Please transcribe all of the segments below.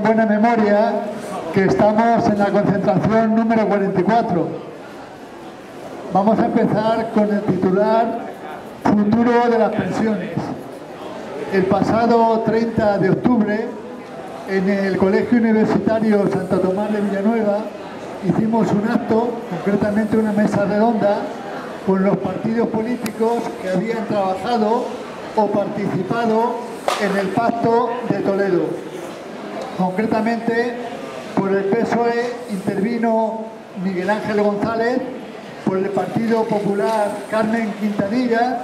buena memoria que estamos en la concentración número 44. Vamos a empezar con el titular Futuro de las pensiones. El pasado 30 de octubre, en el Colegio Universitario Santo Tomás de Villanueva, hicimos un acto, concretamente una mesa redonda, con los partidos políticos que habían trabajado o participado en el Pacto de Toledo. Concretamente, por el PSOE intervino Miguel Ángel González, por el Partido Popular Carmen Quintanilla,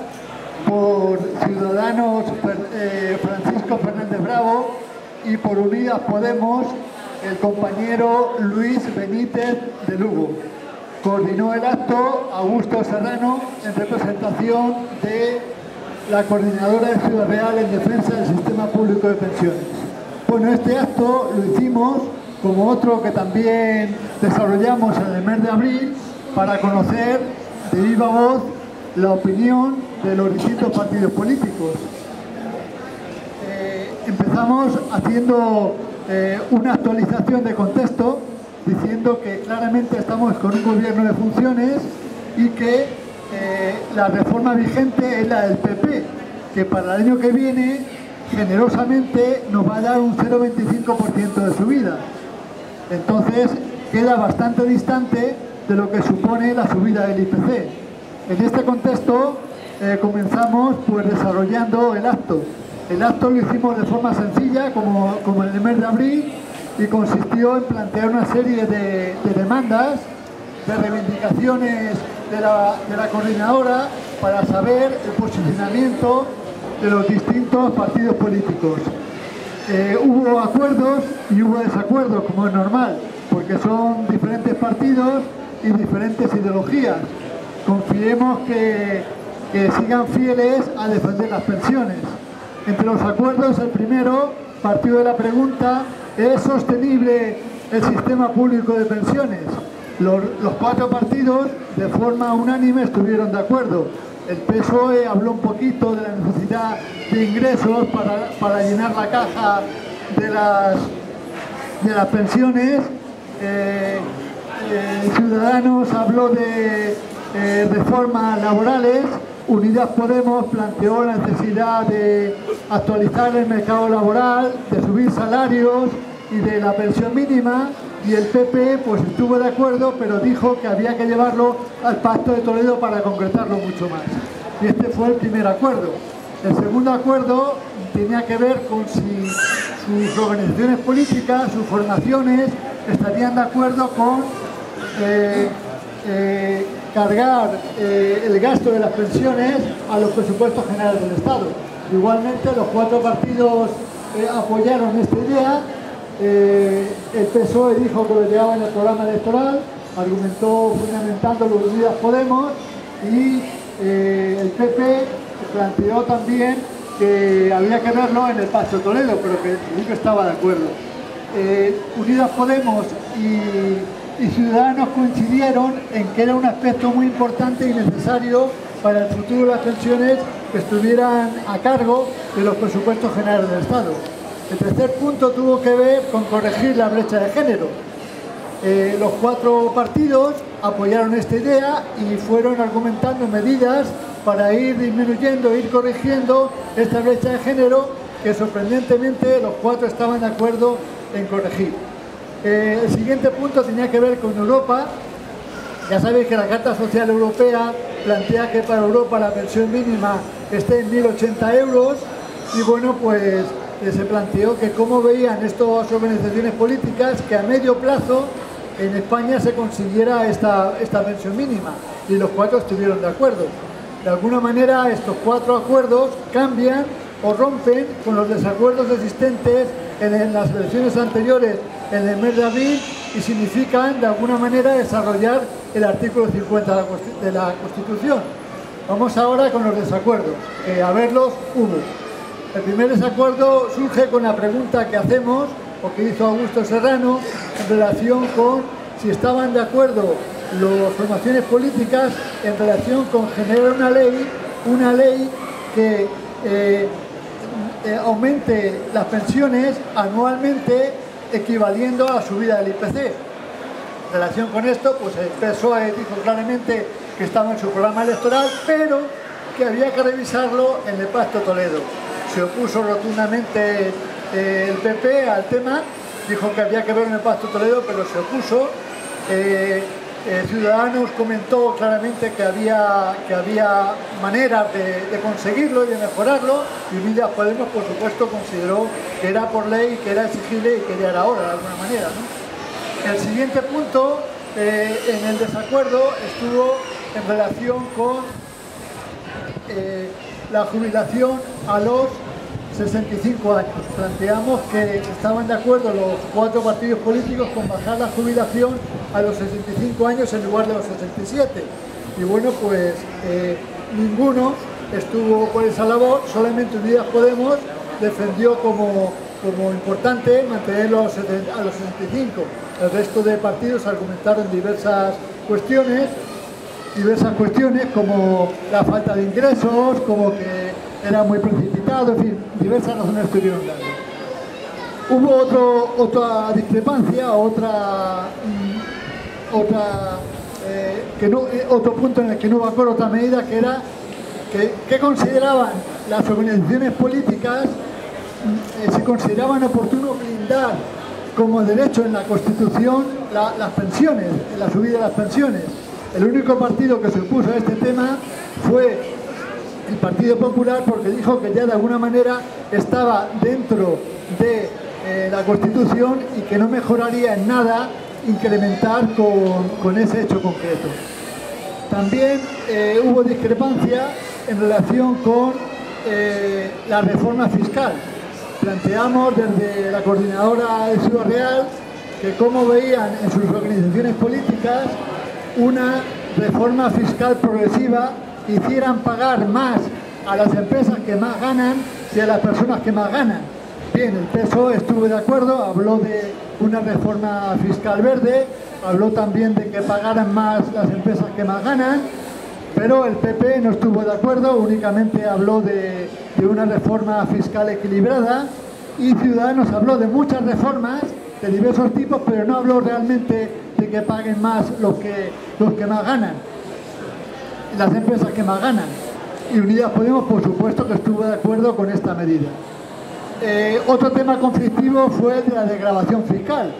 por Ciudadanos eh, Francisco Fernández Bravo y por Unidas Podemos el compañero Luis Benítez de Lugo. Coordinó el acto Augusto Serrano en representación de la Coordinadora de Ciudad Real en defensa del sistema público de pensiones. Bueno, este acto lo hicimos como otro que también desarrollamos en el mes de abril para conocer de viva voz la opinión de los distintos partidos políticos. Eh, empezamos haciendo eh, una actualización de contexto diciendo que claramente estamos con un gobierno de funciones y que eh, la reforma vigente es la del PP, que para el año que viene generosamente nos va a dar un 0,25% de subida. Entonces queda bastante distante de lo que supone la subida del IPC. En este contexto eh, comenzamos pues desarrollando el acto. El acto lo hicimos de forma sencilla, como, como en el mes de abril, y consistió en plantear una serie de, demandas, de reivindicaciones de la, coordinadora para saber el posicionamiento de los distintos partidos políticos. Eh, hubo acuerdos y hubo desacuerdos, como es normal, porque son diferentes partidos y diferentes ideologías. Confiemos que, que sigan fieles a defender las pensiones. Entre los acuerdos, el primero partió de la pregunta, ¿es sostenible el sistema público de pensiones? Los, cuatro partidos de forma unánime estuvieron de acuerdo. El PSOE habló un poquito de la necesidad de ingresos para, llenar la caja de las, de las pensiones. Eh, eh, Ciudadanos habló de eh, reformas laborales Unidas Podemos planteó la necesidad de actualizar el mercado laboral, de subir salarios y de la pensión mínima y el PP pues estuvo de acuerdo pero dijo que había que llevarlo al Pacto de Toledo para concretarlo mucho más. Y este fue el primer acuerdo. El segundo acuerdo tenía que ver con si sus organizaciones políticas, sus formaciones estarían de acuerdo con eh, eh, cargar eh, el gasto de las pensiones a los presupuestos generales del Estado. Igualmente los cuatro partidos apoyaron esta idea, eh, el PSOE dijo que lo llevaba en el programa electoral, argumentó fundamentando los Unidas Podemos y el PP planteó también que había que verlo en el Pacto Toledo, pero que nunca estaba de acuerdo. Unidas Podemos y Ciudadanos coincidieron en que era un aspecto muy importante y necesario para el futuro de las pensiones que estuvieran a cargo de los presupuestos generales del Estado. El tercer punto tuvo que ver con corregir la brecha de género. Eh, los cuatro partidos apoyaron esta idea y fueron argumentando medidas para ir disminuyendo, ir corrigiendo esta brecha de género que sorprendentemente los cuatro estaban de acuerdo en corregir. Eh, el siguiente punto tenía que ver con Europa. Ya sabéis que la Carta Social Europea plantea que para Europa la pensión mínima esté en 1.080 euros y bueno, pues eh, se planteó que cómo veían estas organizaciones políticas que a medio plazo en España se consiguiera esta, esta pensión mínima y los cuatro estuvieron de acuerdo. De alguna manera estos cuatro acuerdos cambian o rompen con los desacuerdos existentes en las elecciones anteriores en el mes de abril y significan de alguna manera desarrollar el artículo 50 de la Constitución. Vamos ahora con los desacuerdos, a verlos hubo. El primer desacuerdo surge con la pregunta que hacemos, o que hizo Augusto Serrano, en relación con si estaban de acuerdo las formaciones políticas en relación con generar una ley, una ley que eh, eh, aumente las pensiones anualmente equivaliendo a la subida del IPC. En relación con esto, pues el PSOE dijo claramente que estaba en su programa electoral, pero que había que revisarlo en el Pacto Toledo. Se opuso rotundamente eh, el PP al tema, dijo que había que ver en el Pacto Toledo, pero se opuso. Eh, eh, Ciudadanos comentó claramente que había, que había maneras de, conseguirlo y de mejorarlo y Unidas Podemos por supuesto consideró que era por ley, que era exigible y que ya era hora de alguna manera. El siguiente punto en el desacuerdo estuvo en relación con la jubilación a los 65 años. Planteamos que estaban de acuerdo los cuatro partidos políticos con bajar la jubilación a los 65 años en lugar de los 67. Y bueno, pues eh, ninguno estuvo por esa labor, solamente Unidas Podemos defendió como, como importante mantenerlo a los 65. El resto de partidos argumentaron diversas cuestiones, diversas cuestiones como la falta de ingresos, como que era muy precipitado, en fin, diversas razones estuvieron dando. Hubo otro, otra discrepancia, otra, mm, otra, eh, que no, eh, otro punto en el que no hubo acuerdo, otra medida, que era que, consideraban las organizaciones políticas, mm, eh, si consideraban oportuno blindar como derecho en la Constitución las pensiones, la subida de las pensiones. El único partido que se opuso a este tema fue el Partido Popular porque dijo que ya de alguna manera estaba dentro de eh, la Constitución y que no mejoraría en nada incrementar con, ese hecho concreto. También eh, hubo discrepancia en relación con eh, la reforma fiscal. Planteamos desde la coordinadora de Ciudad Real que cómo veían en sus organizaciones políticas una reforma fiscal progresiva hicieran pagar más a las empresas que más ganan que a las personas que más ganan. Bien, el PSOE estuvo de acuerdo, habló de una reforma fiscal verde, habló también de que pagaran más las empresas que más ganan, pero el PP no estuvo de acuerdo, únicamente habló de, una reforma fiscal equilibrada y Ciudadanos habló de muchas reformas de diversos tipos, pero no habló realmente de que paguen más los que, los que más ganan las empresas que más ganan. Y Unidas Podemos, por supuesto, que estuvo de acuerdo con esta medida. Eh, otro tema conflictivo fue de la degradación fiscal.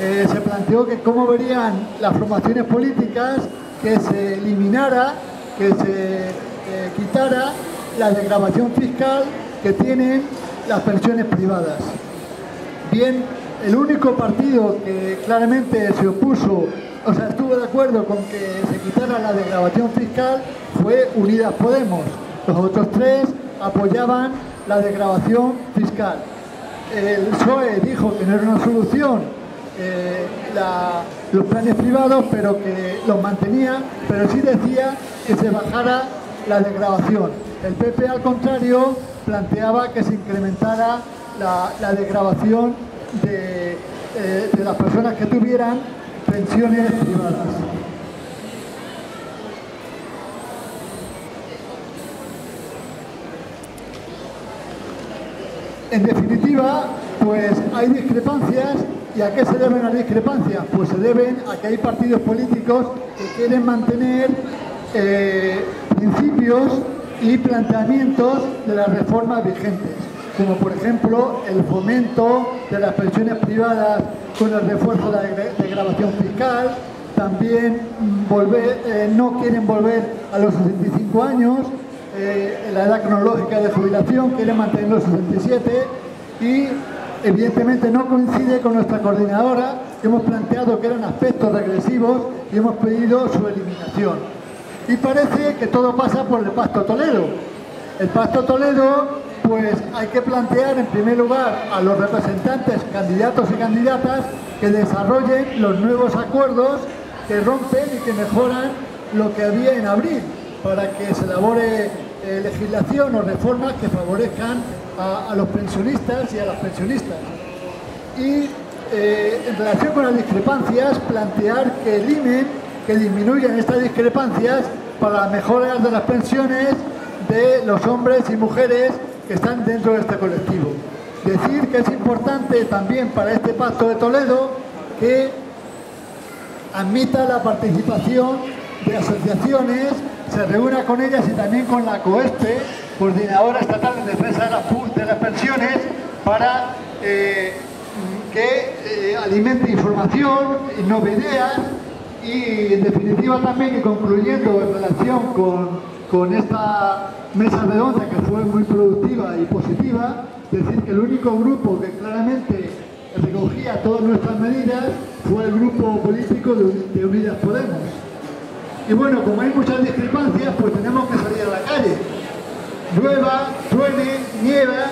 Eh, se planteó que cómo verían las formaciones políticas que se eliminara, que se eh, quitara la degradación fiscal que tienen las pensiones privadas. Bien, el único partido que claramente se opuso o sea, estuvo de acuerdo con que se quitara la degradación fiscal fue Unidas Podemos. Los otros tres apoyaban la degradación fiscal. El PSOE dijo que no era una solución eh, los planes privados, pero que los mantenía, pero sí decía que se bajara la degradación. El PP, al contrario, planteaba que se incrementara la, degradación de, eh, de las personas que tuvieran pensiones privadas. En definitiva, pues hay discrepancias ¿Y a qué se deben las discrepancias? Pues se deben a que hay partidos políticos que quieren mantener eh, principios y planteamientos de las reformas vigentes, como por ejemplo el fomento de las pensiones privadas con el refuerzo de, grabación fiscal, también eh, no quieren volver a los 65 años, eh, la edad cronológica de jubilación, quieren mantener los 67 y evidentemente no coincide con nuestra coordinadora, hemos planteado que eran aspectos regresivos y hemos pedido su eliminación. Y parece que todo pasa por el Pacto Toledo. El Pacto Toledo pues hay que plantear en primer lugar a los representantes, candidatos y candidatas que desarrollen los nuevos acuerdos que rompen y que mejoran lo que había en abril para que se elabore eh, legislación o reformas que favorezcan a, los pensionistas y a las pensionistas. Y eh, en relación con las discrepancias, plantear que elimen, que disminuyan estas discrepancias para las mejoras de las pensiones de los hombres y mujeres que están dentro de este colectivo. Decir que es importante también para este Pacto de Toledo que admita la participación de asociaciones, se reúna con ellas y también con la COESPE, Coordinadora Estatal de Defensa de las, de las Pensiones, para eh, que eh, alimente información, innove ideas y en definitiva también y concluyendo en relación con, con esta mesa redonda que fue muy productiva y positiva, decir que el único grupo que claramente recogía todas nuestras medidas fue el grupo político de, Unidas Podemos. Y bueno, como hay muchas discrepancias, pues tenemos que salir a la calle. Llueva, truene, nieva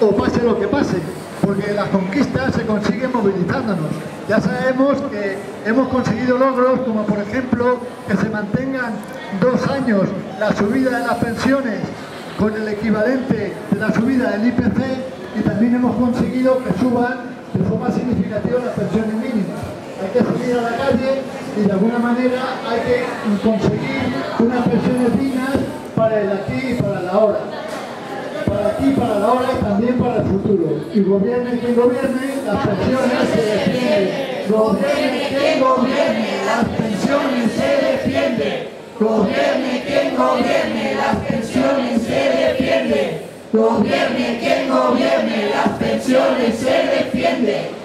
o pase lo que pase, porque las conquistas se consiguen movilizándonos. Ya sabemos que hemos conseguido logros como por ejemplo que se mantengan dos años la subida de las pensiones con el equivalente de la subida del IPC y también hemos conseguido que suban de forma significativa las pensiones mínimas. Hay que salir a la calle y de alguna manera hay que conseguir unas pensiones dignas para el aquí y para la hora. Aquí, para la hora y también para el futuro. Y gobierne quien gobierne, las pensiones se defienden. Gobierne quien gobierne, las pensiones se defienden. Gobierne quien gobierne, las pensiones se defienden. Gobierne quien gobierne, las pensiones se defienden.